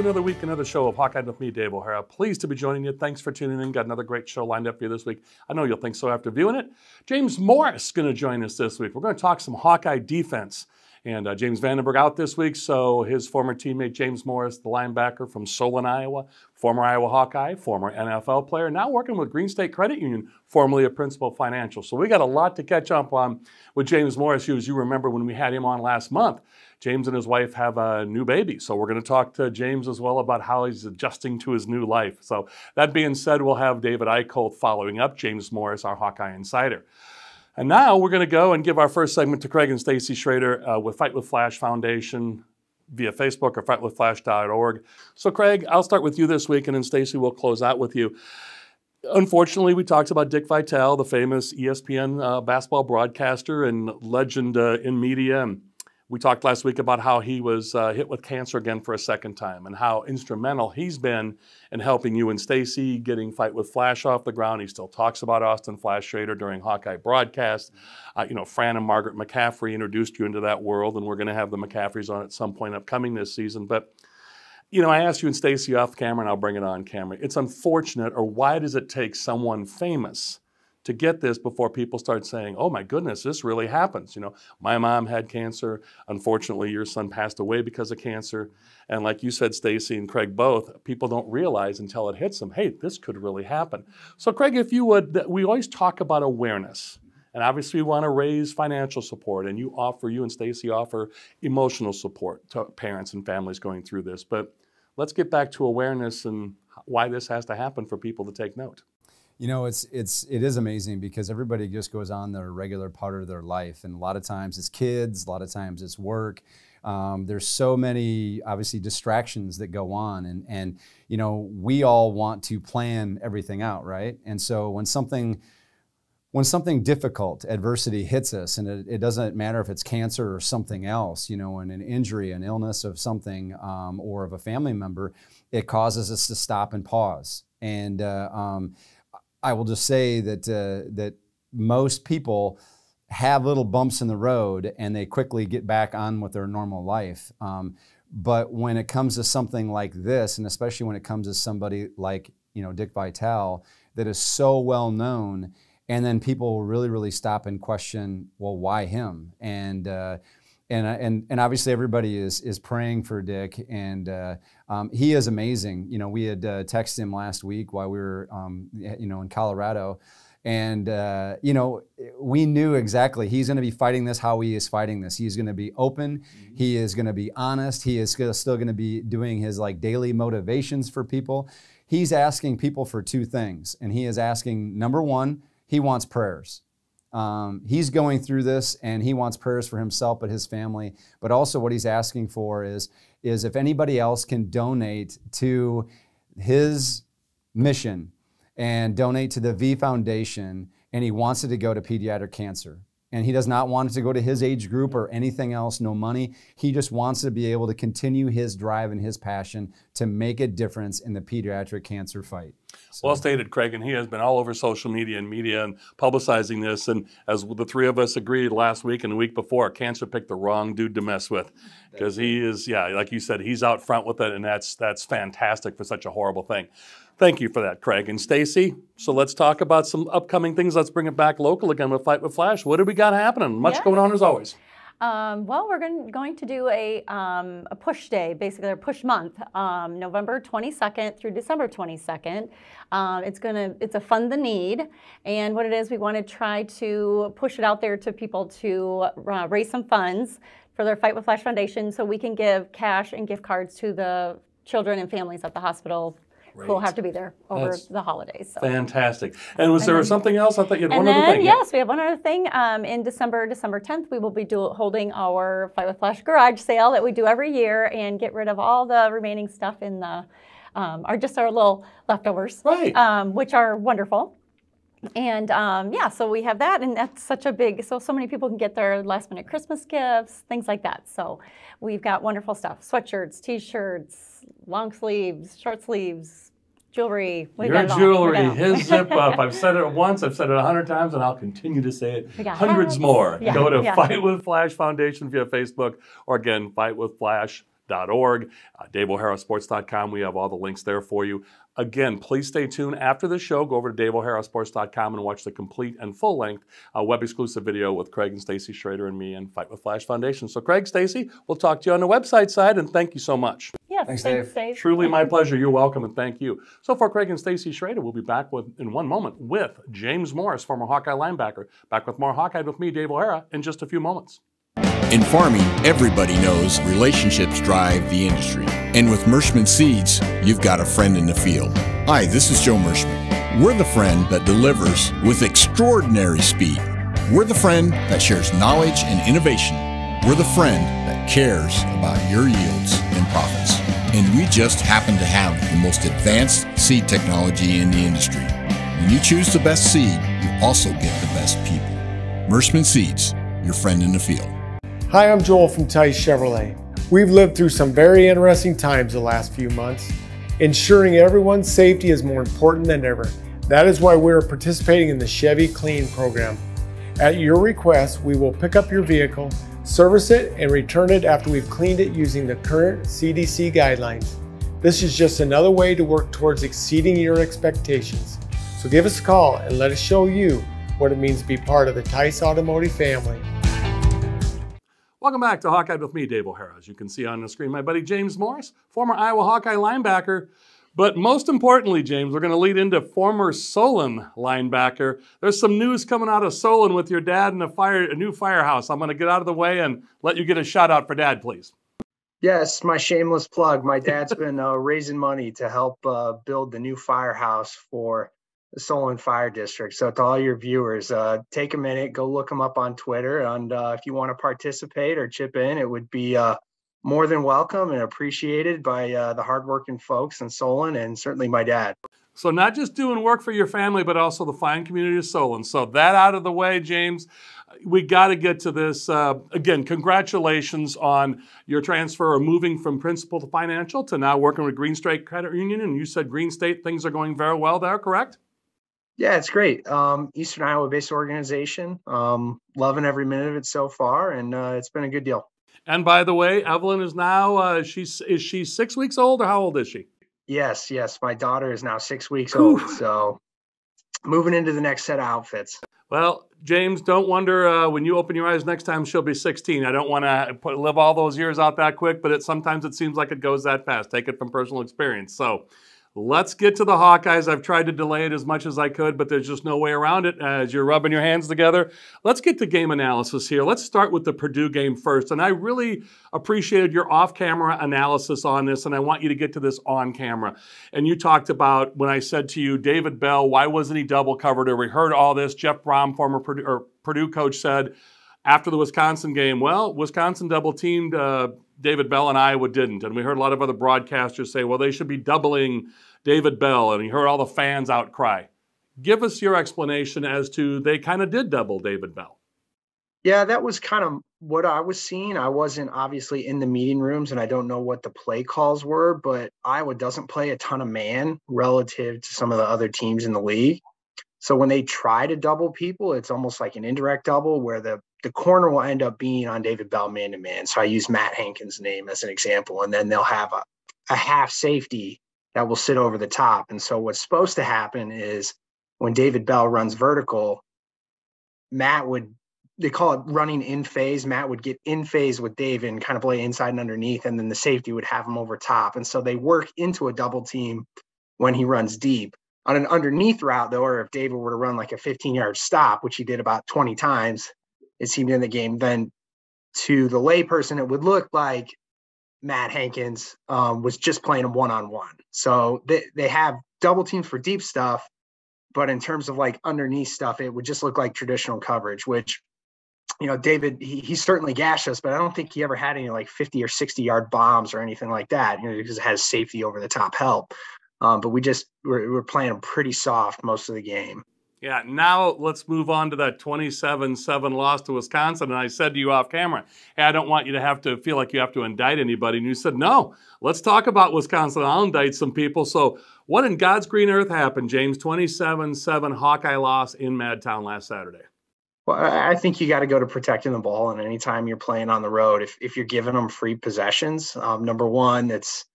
another week, another show of Hawkeyed with me, Dave O'Hara. Pleased to be joining you. Thanks for tuning in. Got another great show lined up for you this week. I know you'll think so after viewing it. James Morris going to join us this week. We're going to talk some Hawkeye defense. And uh, James Vandenberg out this week, so his former teammate James Morris, the linebacker from Solon, Iowa, former Iowa Hawkeye, former NFL player, now working with Green State Credit Union, formerly a Principal Financial. So we got a lot to catch up on with James Morris, who, as you remember when we had him on last month, James and his wife have a new baby. So we're going to talk to James as well about how he's adjusting to his new life. So that being said, we'll have David Eickholt following up James Morris, our Hawkeye Insider. And now we're going to go and give our first segment to Craig and Stacy Schroeder uh, with Fight with Flash Foundation via Facebook or fightwithflash.org. So, Craig, I'll start with you this week, and then Stacy will close out with you. Unfortunately, we talked about Dick Vitale, the famous ESPN uh, basketball broadcaster and legend uh, in media. And we talked last week about how he was uh, hit with cancer again for a second time and how instrumental he's been in helping you and Stacy getting Fight with Flash off the ground. He still talks about Austin Flash Schroeder during Hawkeye broadcast. Uh, you know, Fran and Margaret McCaffrey introduced you into that world, and we're going to have the McCaffreys on at some point upcoming this season. But you know, I asked you and Stacy off camera, and I'll bring it on camera. It's unfortunate, or why does it take someone famous to get this before people start saying, "Oh my goodness, this really happens." You know, my mom had cancer. Unfortunately, your son passed away because of cancer. And like you said, Stacy and Craig both, people don't realize until it hits them, "Hey, this could really happen." So, Craig, if you would, we always talk about awareness. And obviously, we want to raise financial support, and you offer, you and Stacy offer emotional support to parents and families going through this. But let's get back to awareness and why this has to happen for people to take note. You know, it's it's it is amazing because everybody just goes on their regular part of their life, and a lot of times it's kids, a lot of times it's work. Um, there's so many obviously distractions that go on, and and you know we all want to plan everything out, right? And so when something when something difficult, adversity hits us, and it, it, doesn't matter if it's cancer or something else, you know, and an injury, an illness of something, um, or of a family member, it causes us to stop and pause. And uh, um, I will just say that uh, that most people have little bumps in the road and they quickly get back on with their normal life. Um, but when it comes to something like this, and especially when it comes to somebody like you know Dick Vitale, that is so well known, and then people really really stop and question, well, why him? And uh, and, and, and obviously everybody is, is praying for Dick, and uh, um, he is amazing. You know, we had uh, texted him last week while we were, um, you know, in Colorado, and uh, you know, we knew exactly he's going to be fighting this how he is fighting this. He's going to be open. Mm-hmm. He is going to be honest. He is still going to be doing his like daily motivations for people. He's asking people for two things, and he is asking number one, he wants prayers. Um, he's going through this and he wants prayers for himself, but his family. But also, what he's asking for is, is if anybody else can donate to his mission and donate to the V Foundation, and he wants it to go to pediatric cancer and he does not want it to go to his age group or anything else, no money. He just wants to be able to continue his drive and his passion to make a difference in the pediatric cancer fight. So. Well stated, Craig, and he has been all over social media and media and publicizing this. And as the three of us agreed last week and the week before, cancer picked the wrong dude to mess with because he is, yeah, like you said, he's out front with it, and that's that's fantastic for such a horrible thing. Thank you for that, Craig and Stacy. So let's talk about some upcoming things. Let's bring it back local again with Fight with Flash. What do we got happening? Much going on as always. Um, well, we're going, going to do a, um, a push day, basically a push month, um, November 22nd through December 22nd. Um, it's going to it's a fund the need, and what it is, we want to try to push it out there to people to uh, raise some funds for their Fight with Flash Foundation, so we can give cash and gift cards to the children and families at the hospital Great. who will have to be there over That's the holidays. So. Fantastic. And was and there then, something else? I thought you had one then, other thing. Yes, we have one other thing. Um, in December, December 10th, we will be do, holding our Fight with Flash garage sale that we do every year and get rid of all the remaining stuff in the, um, are just our little leftovers, right. um, which are wonderful. And um, yeah, so we have that, and that's such a big, so so many people can get their last minute Christmas gifts, things like that. So we've got wonderful stuff: sweatshirts, t-shirts, long sleeves, short sleeves, jewelry. We Your jewelry, his zip up. I've said it once, I've said it a hundred times, and I'll continue to say it hundreds hats. more. Yeah, Go to yeah. Fight with Flash Foundation via Facebook, or again, Fight with Flash DaveO'HaraSports.org, uh, DaveO'HaraSports.com. We have all the links there for you. Again, please stay tuned. After the show, go over to DaveO'HaraSports.com and watch the complete and full length uh, web exclusive video with Craig and Stacy Schroeder and me and Fight with Flash Foundation. So, Craig, Stacy, we'll talk to you on the website side, and thank you so much. Yes, Thanks, thanks, Dave. Dave. Truly my pleasure. You're welcome, and thank you. So, for Craig and Stacy Schroeder, we'll be back with in one moment with James Morris, former Hawkeye linebacker. Back with more Hawkeyed with me, Dave O'Hara, in just a few moments. In farming, everybody knows relationships drive the industry. And with Merschman Seeds, you've got a friend in the field. Hi, this is Joe Merschman. We're the friend that delivers with extraordinary speed. We're the friend that shares knowledge and innovation. We're the friend that cares about your yields and profits. And we just happen to have the most advanced seed technology in the industry. When you choose the best seed, you also get the best people. Merschman Seeds, your friend in the field. Hi, I'm Joel from Tice Chevrolet. We've lived through some very interesting times the last few months. Ensuring everyone's safety is more important than ever. That is why we are participating in the Chevy Clean program. At your request, we will pick up your vehicle, service it, and return it after we've cleaned it using the current CDC guidelines. This is just another way to work towards exceeding your expectations. So give us a call and let us show you what it means to be part of the Tice Automotive family. Welcome back to Hawkeyed with me, Dave O'Hara. As you can see on the screen, my buddy James Morris, former Iowa Hawkeye linebacker. But most importantly, James, we're going to lead into former Solon linebacker. There's some news coming out of Solon with your dad and a fire, a new firehouse. I'm going to get out of the way and let you get a shout out for dad, please. Yes, my shameless plug. My dad's been uh, raising money to help uh, build the new firehouse for Solon Fire District. So, to all your viewers, uh, take a minute, go look them up on Twitter. And uh, if you want to participate or chip in, it would be uh, more than welcome and appreciated by uh, the hardworking folks in Solon and certainly my dad. So, not just doing work for your family, but also the fine community of Solon. So, that out of the way, James, we got to get to this. Uh, again, congratulations on your transfer or moving from principal to financial to now working with Green State Credit Union. And you said Green State, things are going very well there, correct? Yeah, it's great. Um, Eastern Iowa based organization. Um, loving every minute of it so far, and uh, it's been a good deal. And by the way, Evelyn is now uh, she's is she six weeks old or how old is she? Yes, yes. My daughter is now six weeks old. So moving into the next set of outfits. Well, James, don't wonder uh, when you open your eyes next time she'll be 16. I don't want to live all those years out that quick, but it sometimes it seems like it goes that fast. Take it from personal experience. So. Let's get to the Hawkeyes. I've tried to delay it as much as I could, but there's just no way around it as you're rubbing your hands together. Let's get to game analysis here. Let's start with the Purdue game first. And I really appreciated your off camera analysis on this, and I want you to get to this on camera. And you talked about when I said to you, David Bell, why wasn't he double covered? Or we heard all this. Jeff Brohm, former Purdue, Purdue coach, said after the Wisconsin game, well, Wisconsin double teamed. Uh, David Bell and Iowa didn't. And we heard a lot of other broadcasters say, well, they should be doubling David Bell. And you heard all the fans outcry. Give us your explanation as to they kind of did double David Bell. Yeah, that was kind of what I was seeing. I wasn't obviously in the meeting rooms and I don't know what the play calls were, but Iowa doesn't play a ton of man relative to some of the other teams in the league. So when they try to double people, it's almost like an indirect double where the the corner will end up being on David Bell man to man. So I use Matt Hankins' name as an example, and then they'll have a, a half safety that will sit over the top. And so what's supposed to happen is when David Bell runs vertical, Matt would they call it running in phase. Matt would get in phase with David and kind of play inside and underneath, and then the safety would have him over top. And so they work into a double team when he runs deep. On an underneath route, though, or if David were to run like a 15 yard stop, which he did about 20 times, it seemed in the game, then to the layperson, it would look like Matt Hankins um, was just playing him one on one. So they, they have double teams for deep stuff, but in terms of like underneath stuff, it would just look like traditional coverage, which, you know, David, he, he certainly gashed us, but I don't think he ever had any like 50 or 60 yard bombs or anything like that, you know, because it has safety over the top help. Um, but we just, we're, we're playing him pretty soft most of the game. Yeah, now let's move on to that 27 7 loss to Wisconsin. And I said to you off camera, hey, I don't want you to have to feel like you have to indict anybody. And you said, no, let's talk about Wisconsin. I'll indict some people. So, what in God's green earth happened, James? 27 7 Hawkeye loss in Madtown last Saturday. Well, I think you got to go to protecting the ball, and anytime you're playing on the road, if if you're giving them free possessions, um, number one, it's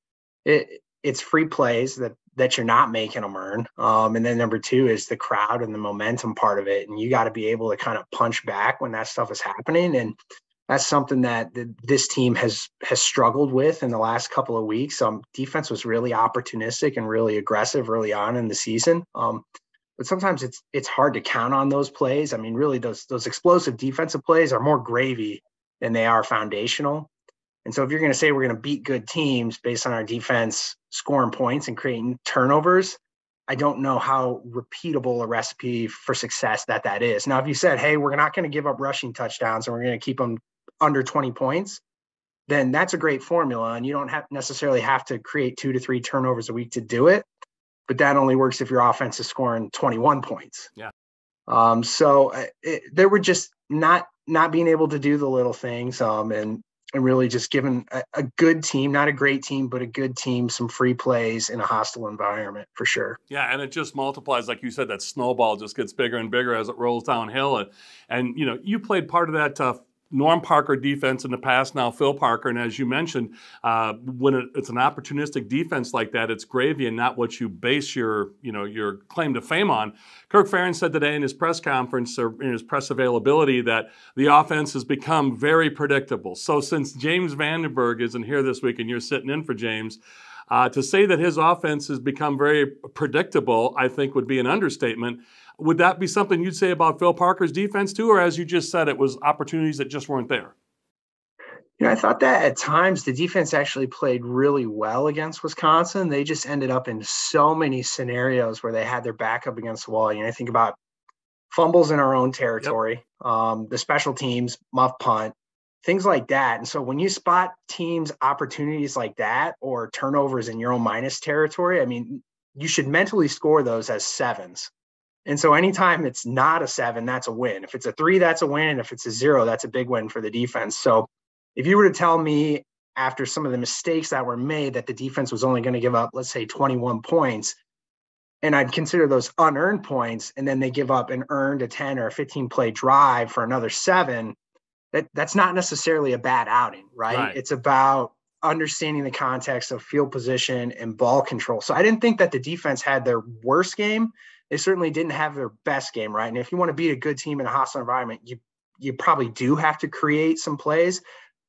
it it's free plays that that you're not making them earn, um, and then number two is the crowd and the momentum part of it, and you got to be able to kind of punch back when that stuff is happening, and that's something that the, this team has has struggled with in the last couple of weeks. Um, defense was really opportunistic and really aggressive early on in the season. Um, but sometimes it's it's hard to count on those plays. I mean, really those those explosive defensive plays are more gravy than they are foundational. And so if you're going to say we're going to beat good teams based on our defense scoring points and creating turnovers, I don't know how repeatable a recipe for success that that is. Now, if you said, "Hey, we're not going to give up rushing touchdowns and we're going to keep them under 20 points," then that's a great formula, and you don't have necessarily have to create two to three turnovers a week to do it but that only works if your offense is scoring 21 points. Yeah. Um, so uh, it, they were just not not being able to do the little things, um, and and really just giving a, a, good team, not a great team, but a good team, some free plays in a hostile environment for sure. Yeah, and it just multiplies, like you said, that snowball just gets bigger and bigger as it rolls downhill. And, and you know, you played part of that uh, Norm Parker defense in the past, now Phil Parker. And as you mentioned, uh, when it, it's an opportunistic defense like that, it's gravy and not what you base your, you know, your claim to fame on. Kirk Ferentz said today in his press conference or in his press availability that the offense has become very predictable. So since James Vandenberg isn't here this week and you're sitting in for James, uh, to say that his offense has become very predictable, I think would be an understatement. Would that be something you'd say about Phil Parker's defense too, or as you just said, it was opportunities that just weren't there? You know, I thought that at times the defense actually played really well against Wisconsin. They just ended up in so many scenarios where they had their back up against the wall. You know, I think about fumbles in our own territory, yep. um, the special teams, muff punt, things like that. And so when you spot teams opportunities like that or turnovers in your own minus territory, I mean, you should mentally score those as sevens and so anytime it's not a seven, that's a win. If it's a three, that's a win. And if it's a zero, that's a big win for the defense. So if you were to tell me after some of the mistakes that were made that the defense was only going to give up, let's say 21 points, and I'd consider those unearned points, and then they give up an earned a 10 or a 15 play drive for another seven, that that's not necessarily a bad outing, right? right. It's about understanding the context of field position and ball control. So I didn't think that the defense had their worst game they certainly didn't have their best game, right? And if you want to beat a good team in a hostile environment, you you probably do have to create some plays,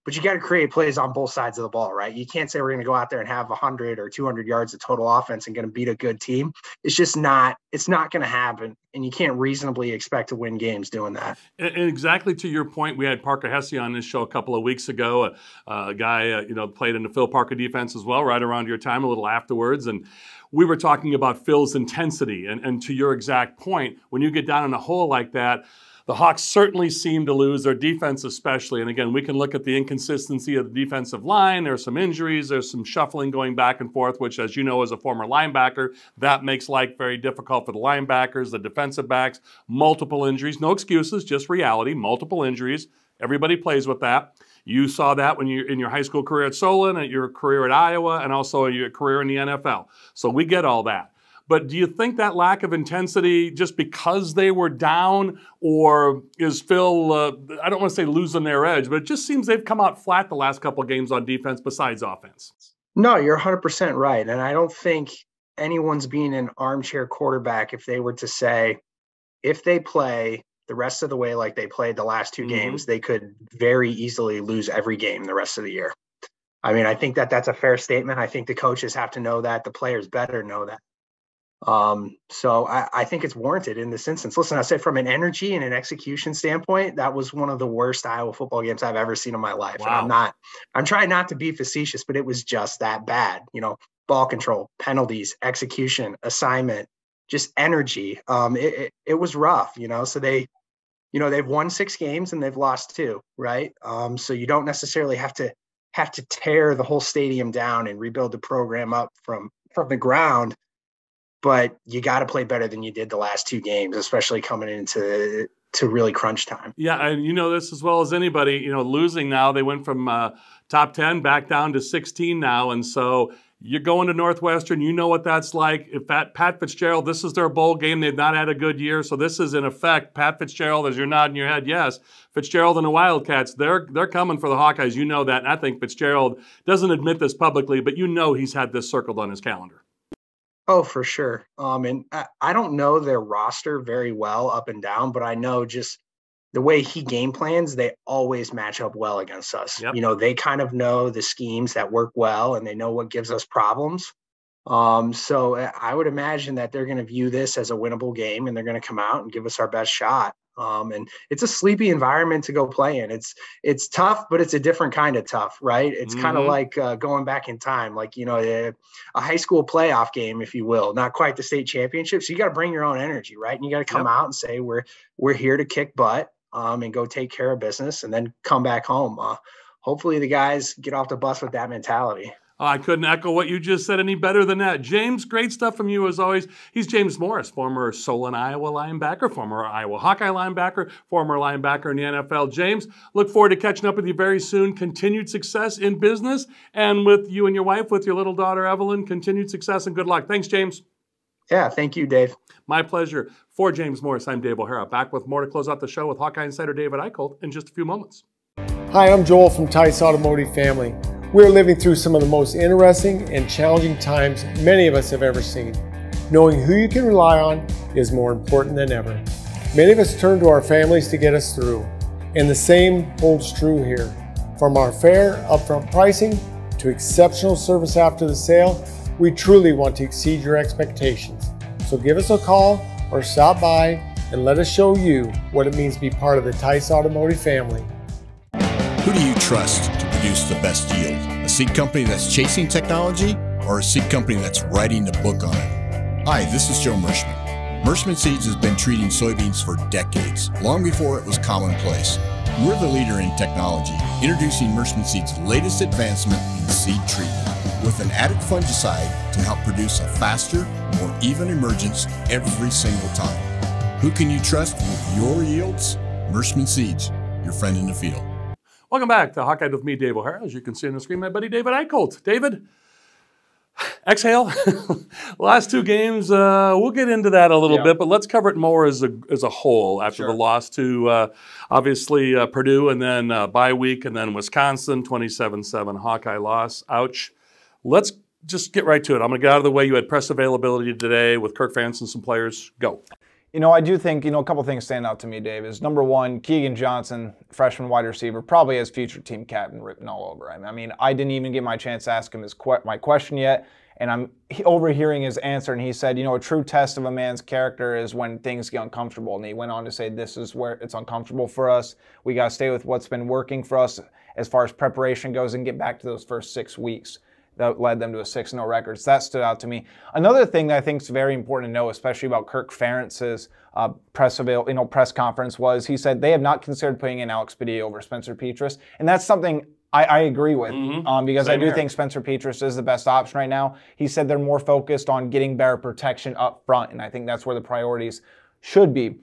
but you got to create plays on both sides of the ball, right? You can't say we're going to go out there and have 100 or 200 yards of total offense and going to beat a good team. It's just not. It's not going to happen, and you can't reasonably expect to win games doing that. And exactly to your point, we had Parker Hesse on this show a couple of weeks ago. A, a guy, uh, you know, played in the Phil Parker defense as well, right around your time, a little afterwards, and we were talking about Phil's intensity. And, and to your exact point, when you get down in a hole like that, the Hawks certainly seem to lose their defense, especially. And again, we can look at the inconsistency of the defensive line. There's some injuries, there's some shuffling going back and forth, which, as you know, as a former linebacker, that makes life very difficult for the linebackers, the defensive backs, multiple injuries. No excuses, just reality, multiple injuries. Everybody plays with that. You saw that when you in your high school career at Solon, at your career at Iowa, and also your career in the NFL. So we get all that. But do you think that lack of intensity just because they were down, or is Phil, uh, I don't want to say losing their edge, but it just seems they've come out flat the last couple of games on defense besides offense? No, you're 100% right. And I don't think anyone's being an armchair quarterback if they were to say, if they play the rest of the way like they played the last 2 mm-hmm. games, they could very easily lose every game the rest of the year. I mean, I think that that's a fair statement. I think the coaches have to know that. The players better know that. Um, so I, I, think it's warranted in this instance. Listen, I said from an energy and an execution standpoint, that was one of the worst Iowa football games I've ever seen in my life. Wow. And I'm not, I'm trying not to be facetious, but it was just that bad. You know, ball control, penalties, execution, assignment, just energy. Um, it, it, it was rough, you know. So they, you know, they've won six games and they've lost two, right? Um, so you don't necessarily have to have to tear the whole stadium down and rebuild the program up from from the ground but you got to play better than you did the last two games, especially coming into to really crunch time. Yeah, and you know this as well as anybody. You know, losing now, they went from uh, top ten back down to 16 now, and so You're going to Northwestern. You know what that's like. If Pat, Pat Fitzgerald, this is their bowl game. They've not had a good year, so this is in effect Pat Fitzgerald. As you're nodding your head, yes, Fitzgerald and the Wildcats. They're they're coming for the Hawkeyes. You know that, and I think Fitzgerald doesn't admit this publicly, but you know he's had this circled on his calendar. Oh, for sure. Um, and I, I don't know their roster very well up and down, but I know just the way he game plans, they always match up well against us. Yep. You know, they kind of know the schemes that work well and they know what gives us problems. Um, so eh, I would imagine that they're going to view this as a winnable game and they're going to come out and give us our best shot. Um, and it's a sleepy environment to go play in. It's it's tough, but it's a different kind of tough, right? It's mm-hmm. kind of like uh, going back in time, like you know, a, a, high school playoff game, if you will. Not quite the state championship, so you got to bring your own energy, right? And you got to come yep. out and say we're we're here to kick butt um, and go take care of business and then come back home. Uh, hopefully, the guys get off the bus with that mentality. Oh, I couldn't echo what you just said any better than that. James, great stuff from you as always. He's James Morris, former Solon, Iowa linebacker, former Iowa Hawkeye linebacker, former linebacker in the NFL. James, look forward to catching up with you very soon. Continued success in business and with you and your wife, with your little daughter Evelyn, continued success and good luck. Thanks, James. Yeah, thank you, Dave. My pleasure. For James Morris, I'm Dave O'Hara. Back with more to close out the show with Hawkeye Insider David Eickholt in just a few moments. Hi, I'm Joel from Tice Automotive Family. We're living through some of the most interesting and challenging times many of us have ever seen. Knowing who you can rely on is more important than ever. Many of us turn to our families to get us through, and the same holds true here. From our fair, upfront pricing to exceptional service after the sale, we truly want to exceed your expectations. So give us a call or stop by and let us show you what it means to be part of the Tice Automotive family. Who do you trust produce the best yield? A seed company that's chasing technology or a seed company that's writing the book on it? Hi, this is Joe Merschman. Merschman Seeds has been treating soybeans for decades, long before it was commonplace. We're the leader in technology, introducing Merschman Seeds' latest advancement in seed treatment with an added fungicide to help produce a faster, more even emergence every single time. Who can you trust with your yields? Merschman Seeds, your friend in the field. Welcome back to Hawkeyed with me, Dave O'Hara. As you can see on the screen, my buddy David Eickholt. David, exhale. Last two games, uh, we'll get into that a little yeah. bit, but let's cover it more as a, as a whole after sure. the loss to uh, obviously uh, Purdue and then uh, bye week and then Wisconsin, 27 7 Hawkeye loss. Ouch let's just get right to it. I'm going to get out of the way. You had press availability today with Kirk Ferentz and some players. Go. You know, I do think, you know, a couple things stand out to me, Dave, is number one, Keagan Johnson, freshman wide receiver, probably has future team captain written all over him. I mean, I didn't even get my chance to ask him his que- my question yet, and I'm overhearing his answer, and he said, you know, a true test of a man's character is when things get uncomfortable. And he went on to say, this is where it's uncomfortable for us. We got to stay with what's been working for us as far as preparation goes and get back to those first six weeks that led them to a 6 0 record. So that stood out to me. Another thing that I think is very important to know, especially about Kirk Ferentz's uh, press avail- you know, press conference, was he said they have not considered putting in Alex Padilla over Spencer Petras. And that's something I, I agree with mm-hmm. um, because Same I do here. think Spencer Petras is the best option right now. He said they're more focused on getting better protection up front, and I think that's where the priorities should be.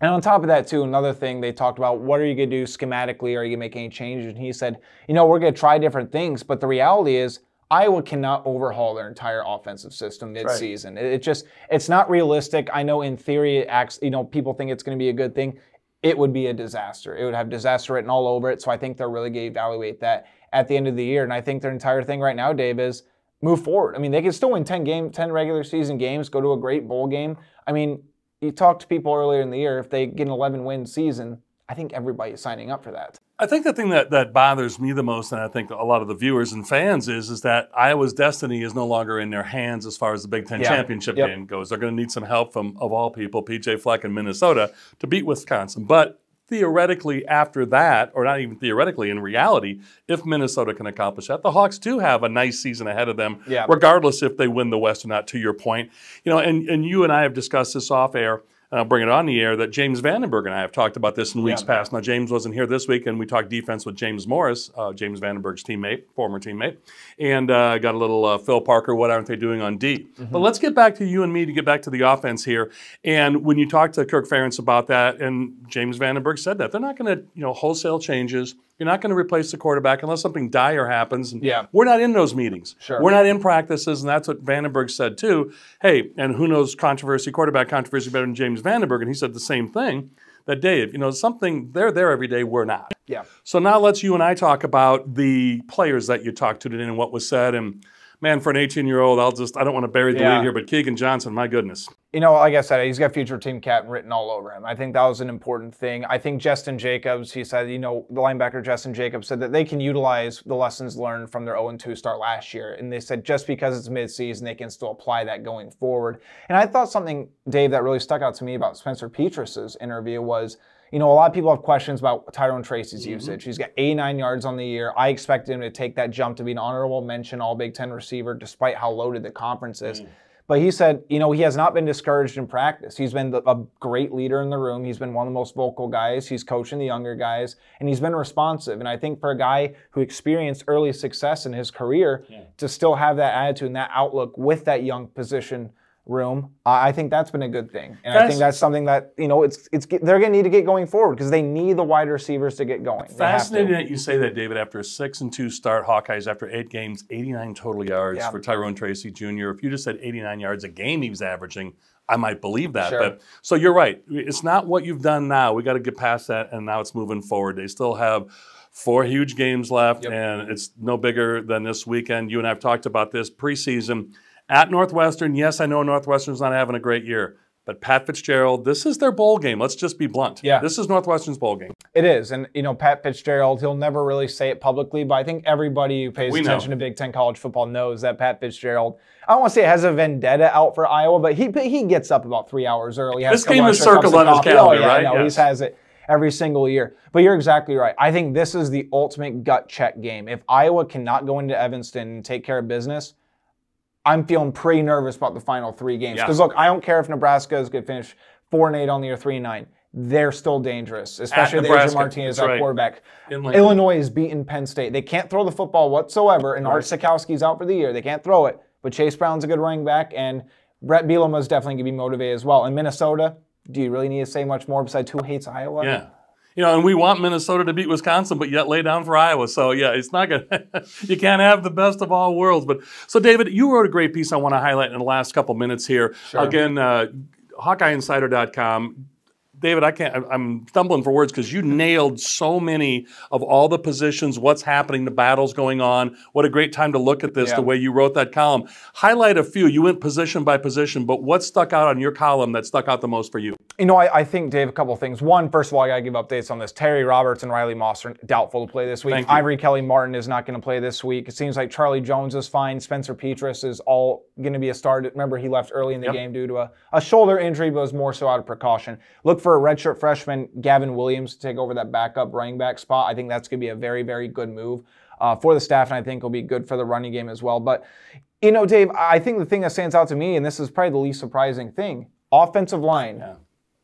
And on top of that, too, another thing they talked about, what are you going to do schematically? Are you going to make any changes? And he said, you know, we're going to try different things, but the reality is Iowa cannot overhaul their entire offensive system midseason. Right. It, just it's not realistic. I know in theory it acts, you know, people think it's going to be a good thing. It would be a disaster. It would have disaster written all over it. So I think they're really going to evaluate that at the end of the year. And I think their entire thing right now, Dave, is move forward. I mean, they can still win 10 game, 10 regular season games, go to a great bowl game. I mean, you talked to people earlier in the year, if they get an 11 win season, I think everybody's signing up for that. I think the thing that, that bothers me the most, and I think a lot of the viewers and fans, is is that Iowa's destiny is no longer in their hands as far as the Big Ten yeah. championship yep. game goes. They're going to need some help from, of all people, PJ Fleck in Minnesota to beat Wisconsin. But theoretically, after that, or not even theoretically, in reality, if Minnesota can accomplish that, the Hawks do have a nice season ahead of them, yeah. regardless if they win the West or not. To your point, you know, and and you and I have discussed this off air and I'll bring it on the air that James Vandenberg and I have talked about this in weeks yeah. past. Now, James wasn't here this week, and we talked defense with James Morris, uh, James Vandenberg's teammate, former teammate, and uh, got a little uh, Phil Parker, what aren't they doing on D? Mm-hmm. But let's get back to you and me to get back to the offense here. And when you talk to Kirk Ferentz about that, and James Vandenberg said that, they're not going to, you know, wholesale changes You're not going to replace the quarterback unless something dire happens. And Yeah. We're not in those meetings. Sure. We're not in practices, and that's what Vandenberg said too. Hey, and who knows controversy, quarterback controversy better than James Vandenberg? And he said the same thing. That Dave, you know, something they're there every day, we're not. Yeah. So now let's you and I talk about the players that you talked to today and what was said. And man, for an 18 year old, I'll just I don't want to bury the Yeah. lead here, but Keagan Johnson, my goodness. You know, like I said, he's got future team captain written all over him. I think that was an important thing. I think Jestin Jacobs, he said, you know, the linebacker Jestin Jacobs said that they can utilize the lessons learned from their 0 2 start last year. And they said just because it's midseason, they can still apply that going forward. And I thought something, Dave, that really stuck out to me about Spencer Petras's interview was, you know, a lot of people have questions about Tyrone Tracy's mm-hmm. usage. He's got 89 yards on the year. I expected him to take that jump to be an honorable mention All Big Ten receiver, despite how loaded the conference is. Mm. But he said, you know, he has not been discouraged in practice. He's been the, a great leader in the room. He's been one of the most vocal guys. He's coaching the younger guys, and he's been responsive. And I think for a guy who experienced early success in his career, to still have that attitude and that outlook with that young position room, I I think that's been a good thing. And I think that's something that you know, it's it's they're going to need to get going forward because they need the wide receivers to get going. They have to. Fascinating that you say that, David. After a six and two start, Hawkeyes after eight games, 89 total yards Yeah. for Tyrone Tracy Jr. If you just said 89 yards a game he was averaging, I might believe that. Sure. But so you're right. It's not what you've done now. We got to get past that, and now it's moving forward. They still have four huge games left, and it's no bigger than this weekend. You and I have talked about this preseason at Northwestern. Yes, I know Northwestern's not having a great year. But Pat Fitzgerald, this is their bowl game. Let's just be blunt. Yeah. This is Northwestern's bowl game. It is, and you know Pat Fitzgerald. He'll never really say it publicly, but I think everybody who pays We know. attention to Big Ten college football knows that Pat Fitzgerald. I don't want to say has a vendetta out for Iowa, but he he gets up about three hours early. has This game is circled on his calendar, oh, yeah, right? No, Yes. he has it every single year. But you're exactly right. I think this is the ultimate gut check game. If Iowa cannot go into Evanston and take care of business, I'm feeling pretty nervous about the final three games. Yeah. Because look, I don't care if Nebraska is going to finish four and eight on the year, three and nine. They're still dangerous, especially with Adrian Martinez That's at right. quarterback. Illinois is beating Penn State. They can't throw the football whatsoever, and Art Sitkowski's out for the year. They can't throw it. But Chase Brown's a good running back, and Bret Bielema is definitely going to be motivated as well. And Minnesota, do you really need to say much more besides who hates Iowa? Yeah. You know, and we want Minnesota to beat Wisconsin, but yet lay down for Iowa. So yeah, it's not good. you can't have the best of all worlds. But so, David, you wrote a great piece I want to highlight in the last couple minutes here. Again, uh, HawkeyeInsider.com. David, I can't. I'm- stumbling for words because you nailed so many of all the positions, what's happening, the battles going on. What a great time to look at this. Yeah. The way you wrote that column. Highlight a few. You went position by position, but what stuck out on your column that stuck out the most for you? You know, I, I think, Dave, a couple of things. One, first of all, I got to give updates on this. Terry Roberts and Riley Moss are doubtful to play this week. Ivory Kelly Martin is not going to play this week. It seems like Charlie Jones is fine. Spencer Petras is all going to be a start. Remember, he left early in the Yep. game due to a, a shoulder injury, but was more so out of precaution. Look for a redshirt freshman, Gavin Williams, to take over that backup running back spot. I think that's going to be a very, very good move uh, for the staff, and I think will be good for the running game as well. But, you know, Dave, I think the thing that stands out to me, and this is probably the least surprising thing, offensive line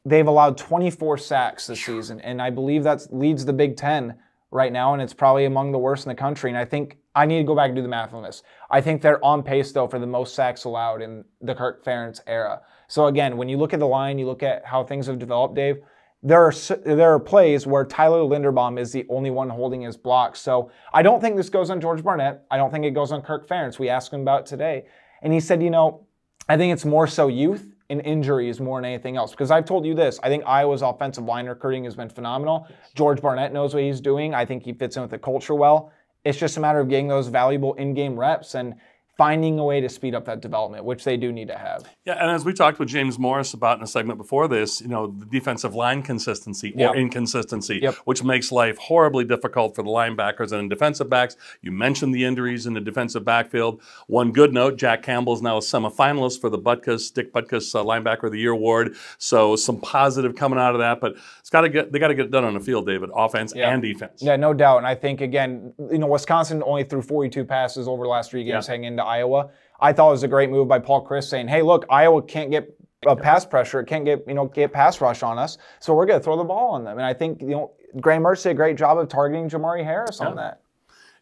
they've allowed 24 sacks this season, and I believe that leads the Big Ten right now, and it's probably among the worst in the country. And I think I need to go back and do the math on this. I think they're on pace though for the most sacks allowed in the Kirk Ferentz era. So again, when you look at the line, you look at how things have developed, Dave. There are there are plays where Tyler Linderbaum is the only one holding his block. So I don't think this goes on George Barnett. I don't think it goes on Kirk Ferentz. We asked him about it today, and he said, you know, I think it's more so youth and injuries more than anything else. Because I've told you this, I think Iowa's offensive line recruiting has been phenomenal. George Barnett knows what he's doing. I think he fits in with the culture well. It's just a matter of getting those valuable in-game reps and finding a way to speed up that development, which they do need to have. Yeah, and as we talked with James Morris about in a segment before this, you know, the defensive line consistency or inconsistency, Yep. which makes life horribly difficult for the linebackers and defensive backs. You mentioned the injuries in the defensive backfield. One good note: Jack Campbell is now a semifinalist for the Butkus Dick Butkus uh, Linebacker of the Year award. So some positive coming out of that, but it's got to get they got to get it done on the field, David, offense Yeah. and defense. Yeah, no doubt. And I think again, you know, Wisconsin only threw 42 passes over the last three games Yeah. heading Iowa. I thought it was a great move by Paul Chryst saying, "Hey, look, Iowa can't get uh, pass pressure, it can't get you know get pass rush on us, so we're going to throw the ball on them." And I think you know Graham Mertz did a great job of targeting Jermari Harris on that.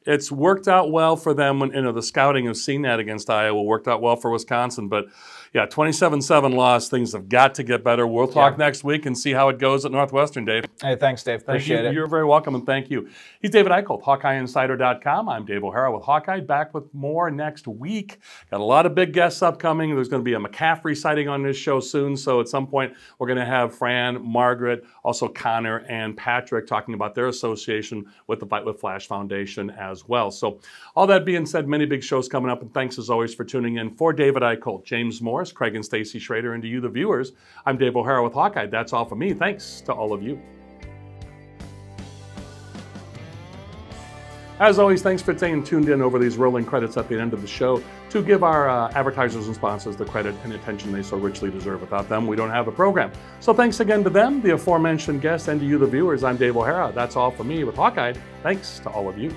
it's worked out well for them when you know the scouting has seen that against Iowa worked out well for Wisconsin, but yeah, 27-7 loss. Things have got to get better. We'll talk Yeah. next week and see how it goes at Northwestern, Dave. Hey, thanks, Dave. Thank Appreciate you. it. You're very welcome, and thank you. He's David Eickholt, HawkeyeInsider.com. I'm Dave O'Hara with Hawkeye, back with more next week. Got a lot of big guests upcoming. There's going to be a McCaffrey sighting on this show soon, so at some point we're going to have Fran, Margaret, also Connor, and Patrick talking about their association with the Fight with Flash Foundation as well. So, all that being said, many big shows coming up, and thanks as always for tuning in. For David Eickholt, James Morris, Craig and Stacy Schroeder, and to you, the viewers, I'm Dave O'Hara with Hawkeye. That's all for me. Thanks to all of you. As always, thanks for staying tuned in over these rolling credits at the end of the show to give our uh, advertisers and sponsors the credit and attention they so richly deserve. Without them, we don't have a program. So thanks again to them, the aforementioned guests, and to you, the viewers. I'm Dave O'Hara. That's all for me with Hawkeye. Thanks to all of you.